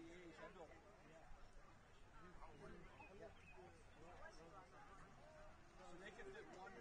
So they can fit one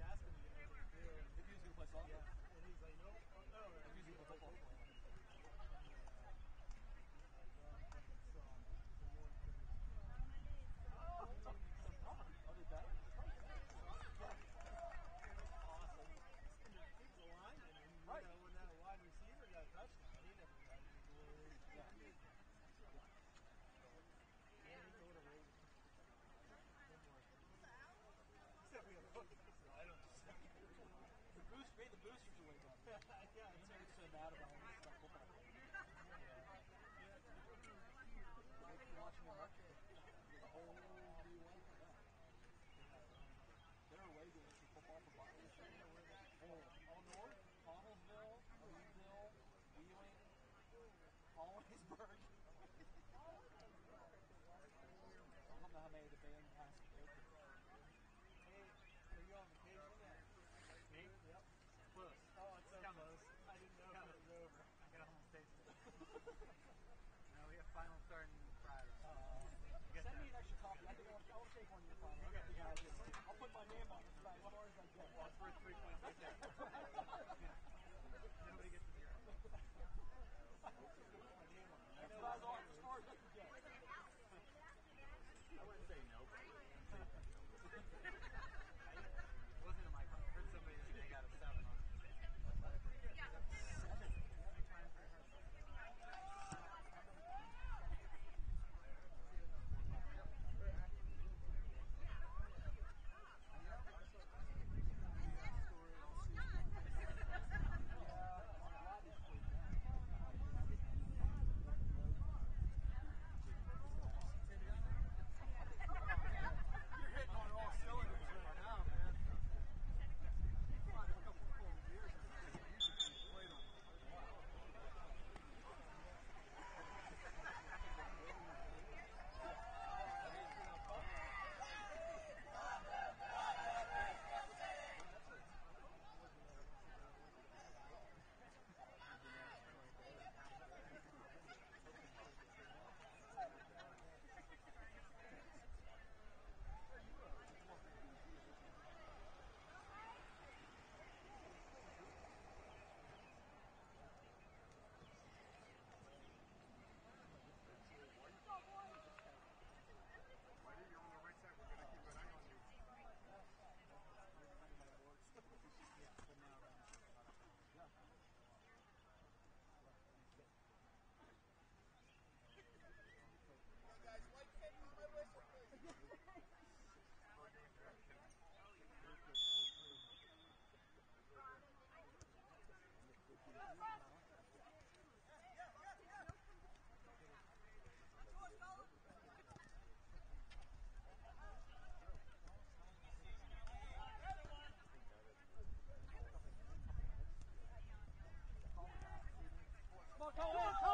Thank Right. You well, it's worth three points right there. Nobody gets a zero. I was on. I wouldn't say no. 看我看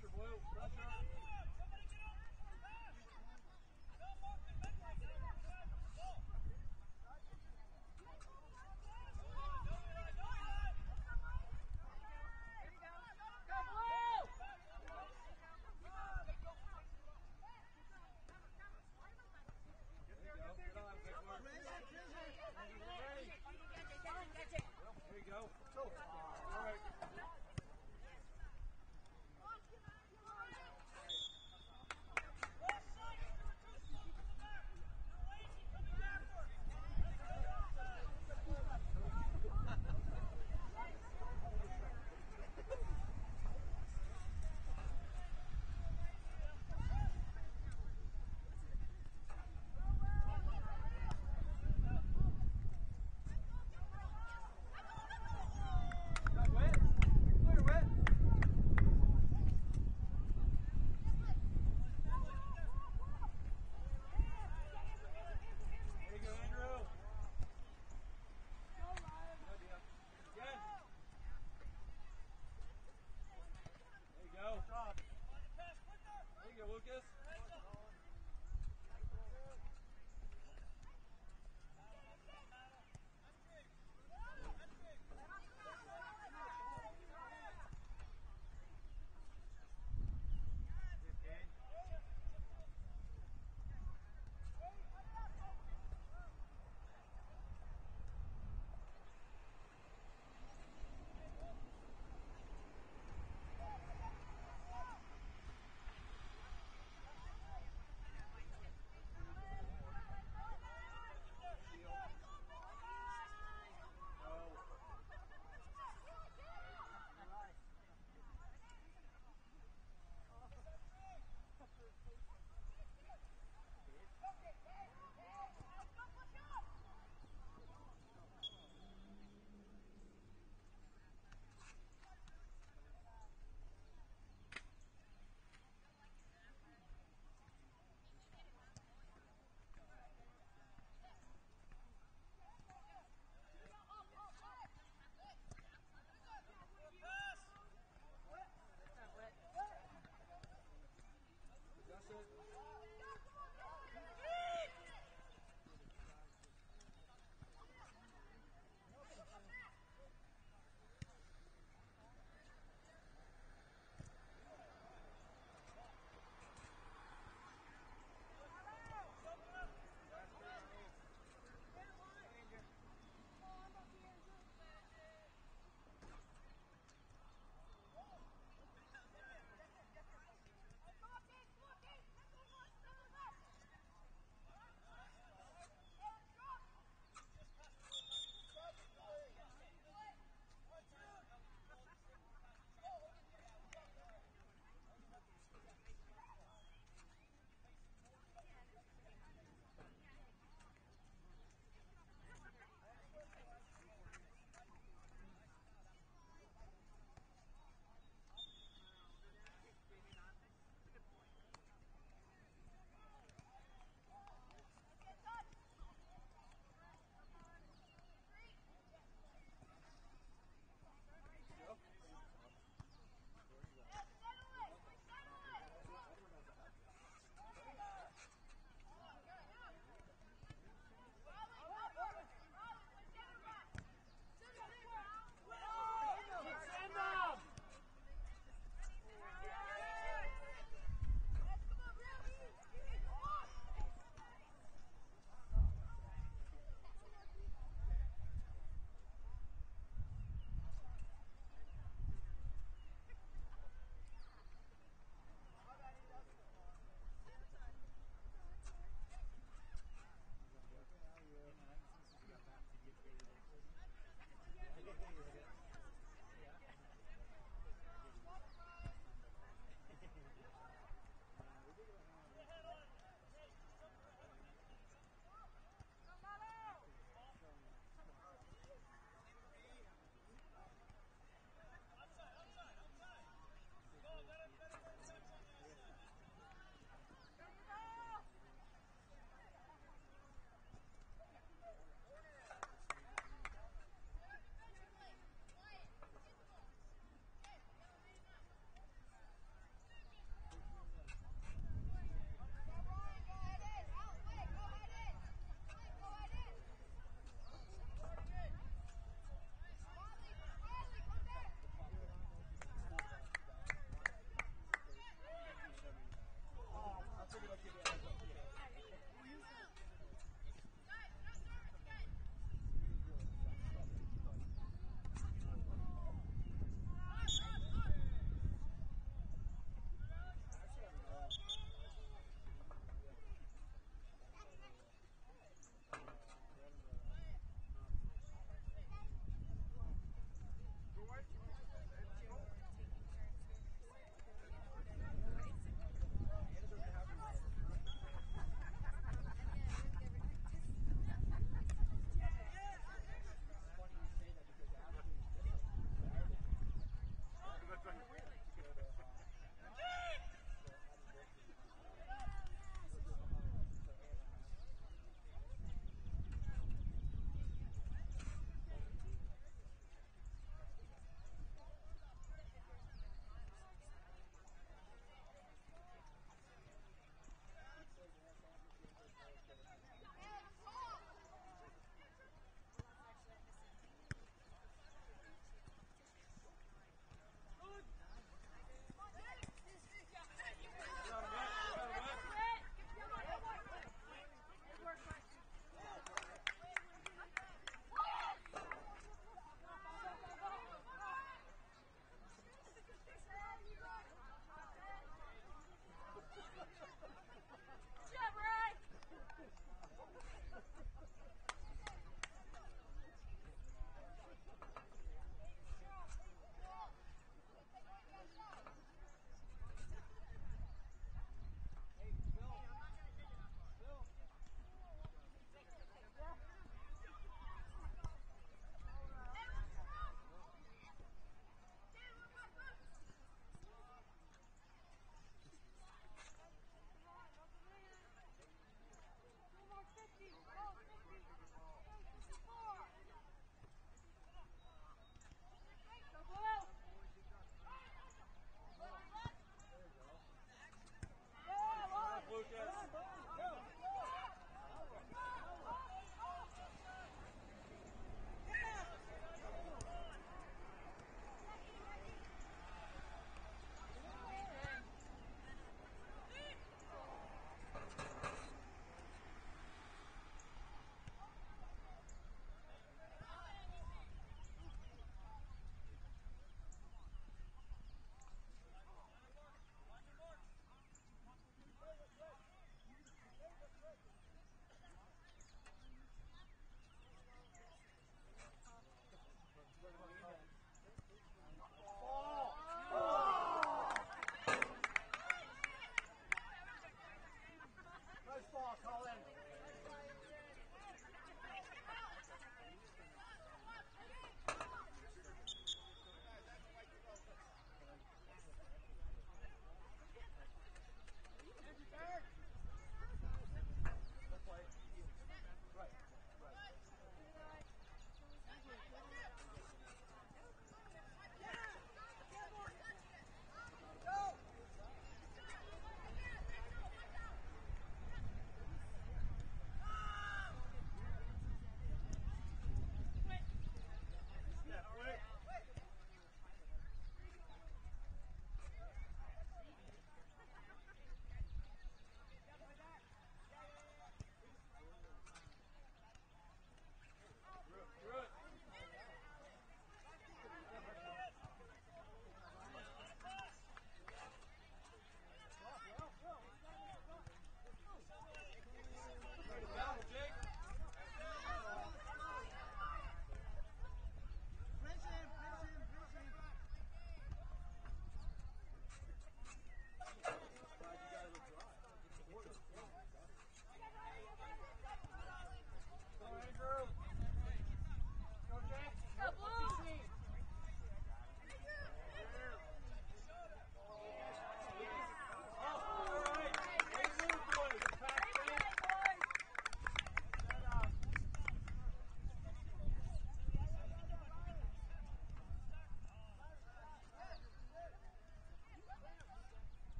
pressure, Blue.